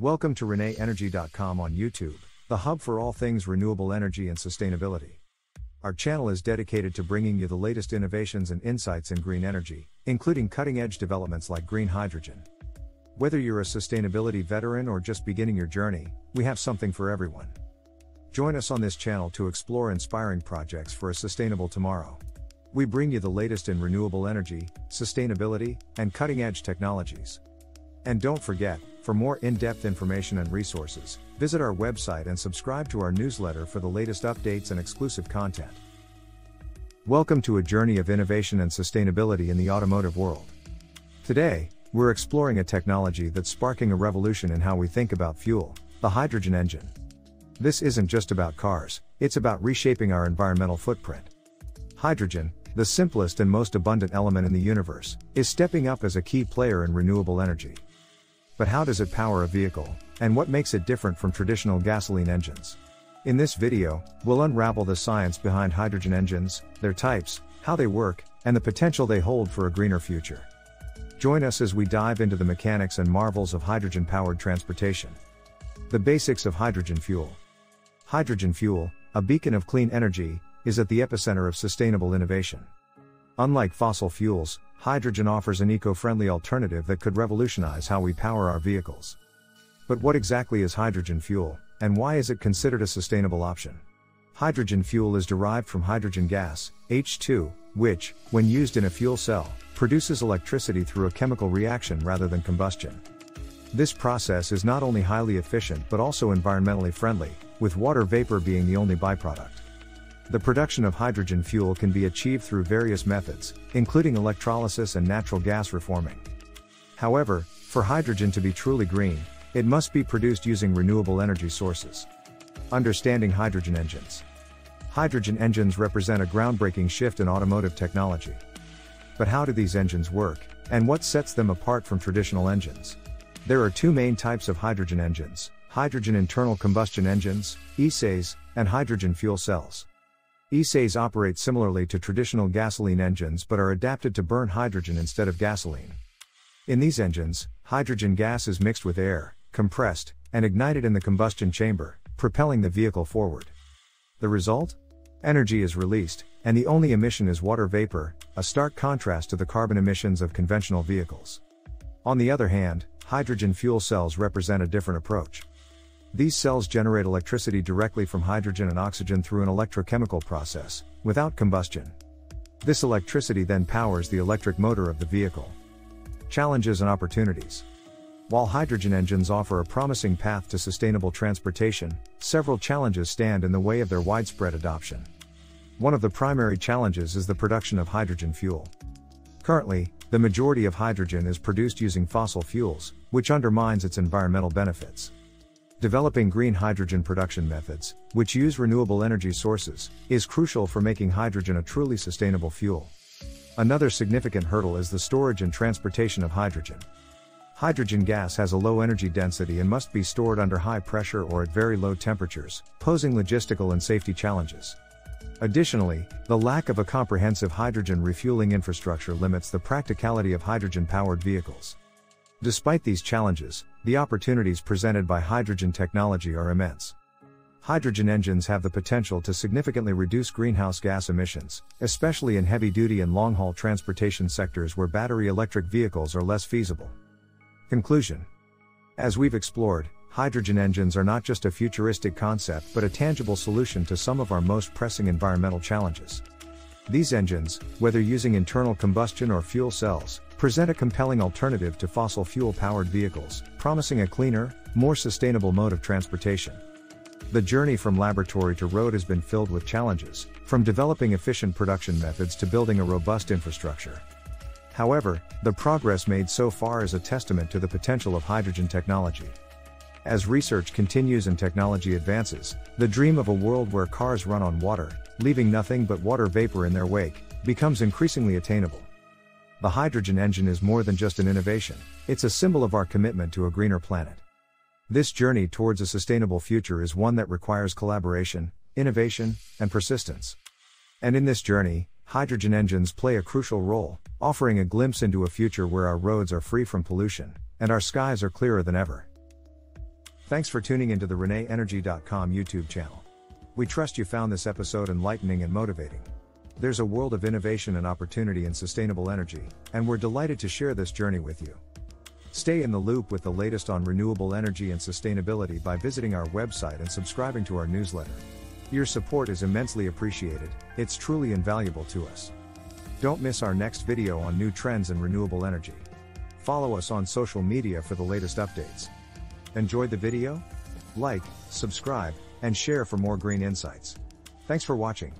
Welcome to ReneEnergy.com on YouTube, the hub for all things renewable energy and sustainability. Our channel is dedicated to bringing you the latest innovations and insights in green energy, including cutting edge developments like green hydrogen. Whether you're a sustainability veteran or just beginning your journey, we have something for everyone. Join us on this channel to explore inspiring projects for a sustainable tomorrow. We bring you the latest in renewable energy, sustainability, and cutting edge technologies. And don't forget, for more in depth information and resources, visit our website and subscribe to our newsletter for the latest updates and exclusive content. Welcome to a journey of innovation and sustainability in the automotive world. Today, we're exploring a technology that's sparking a revolution in how we think about fuel the hydrogen engine. This isn't just about cars, it's about reshaping our environmental footprint. Hydrogen, the simplest and most abundant element in the universe, is stepping up as a key player in renewable energy. But how does it power a vehicle, and what makes it different from traditional gasoline engines? In this video, we'll unravel the science behind hydrogen engines, their types, how they work, and the potential they hold for a greener future. Join us as we dive into the mechanics and marvels of hydrogen powered transportation. The basics of hydrogen fuel. Hydrogen fuel, a beacon of clean energy, is at the epicenter of sustainable innovation. Unlike fossil fuels, hydrogen offers an eco friendly alternative that could revolutionize how we power our vehicles. But what exactly is hydrogen fuel, and why is it considered a sustainable option? Hydrogen fuel is derived from hydrogen gas, H2, which, when used in a fuel cell, produces electricity through a chemical reaction rather than combustion. This process is not only highly efficient but also environmentally friendly, with water vapor being the only byproduct. The production of hydrogen fuel can be achieved through various methods, including electrolysis and natural gas reforming. However, for hydrogen to be truly green, it must be produced using renewable energy sources. Understanding hydrogen engines. Hydrogen engines represent a groundbreaking shift in automotive technology. But how do these engines work, and what sets them apart from traditional engines? There are two main types of hydrogen engines hydrogen internal combustion engines, EICEs, and hydrogen fuel cells. EICEs operate similarly to traditional gasoline engines but are adapted to burn hydrogen instead of gasoline. In these engines, hydrogen gas is mixed with air, compressed, and ignited in the combustion chamber, propelling the vehicle forward. The result? Energy is released, and the only emission is water vapor, a stark contrast to the carbon emissions of conventional vehicles. On the other hand, hydrogen fuel cells represent a different approach. These cells generate electricity directly from hydrogen and oxygen through an electrochemical process, without combustion. This electricity then powers the electric motor of the vehicle. Challenges and opportunities. While hydrogen engines offer a promising path to sustainable transportation, several challenges stand in the way of their widespread adoption. One of the primary challenges is the production of hydrogen fuel. Currently, the majority of hydrogen is produced using fossil fuels, which undermines its environmental benefits. Developing green hydrogen production methods, which use renewable energy sources, is crucial for making hydrogen a truly sustainable fuel. Another significant hurdle is the storage and transportation of hydrogen. Hydrogen gas has a low energy density and must be stored under high pressure or at very low temperatures, posing logistical and safety challenges. Additionally, the lack of a comprehensive hydrogen refueling infrastructure limits the practicality of hydrogen powered vehicles. Despite these challenges, the opportunities presented by hydrogen technology are immense. Hydrogen engines have the potential to significantly reduce greenhouse gas emissions, especially in heavy duty and long haul transportation sectors where battery electric vehicles are less feasible. Conclusion As we've explored, hydrogen engines are not just a futuristic concept but a tangible solution to some of our most pressing environmental challenges. These engines, whether using internal combustion or fuel cells, present a compelling alternative to fossil fuel powered vehicles, promising a cleaner, more sustainable mode of transportation. The journey from laboratory to road has been filled with challenges, from developing efficient production methods to building a robust infrastructure. However, the progress made so far is a testament to the potential of hydrogen technology. As research continues and technology advances, the dream of a world where cars run on water, leaving nothing but water vapor in their wake, becomes increasingly attainable. The hydrogen engine is more than just an innovation, it's a symbol of our commitment to a greener planet. This journey towards a sustainable future is one that requires collaboration, innovation, and persistence. And in this journey, hydrogen engines play a crucial role, offering a glimpse into a future where our roads are free from pollution, and our skies are clearer than ever. Thanks for tuning into the ReneEnergy.com YouTube channel. We trust you found this episode enlightening and motivating. There's a world of innovation and opportunity in sustainable energy, and we're delighted to share this journey with you. Stay in the loop with the latest on renewable energy and sustainability by visiting our website and subscribing to our newsletter. Your support is immensely appreciated, it's truly invaluable to us. Don't miss our next video on new trends in renewable energy. Follow us on social media for the latest updates. Enjoyed the video? Like, subscribe, and share for more green insights. Thanks for watching.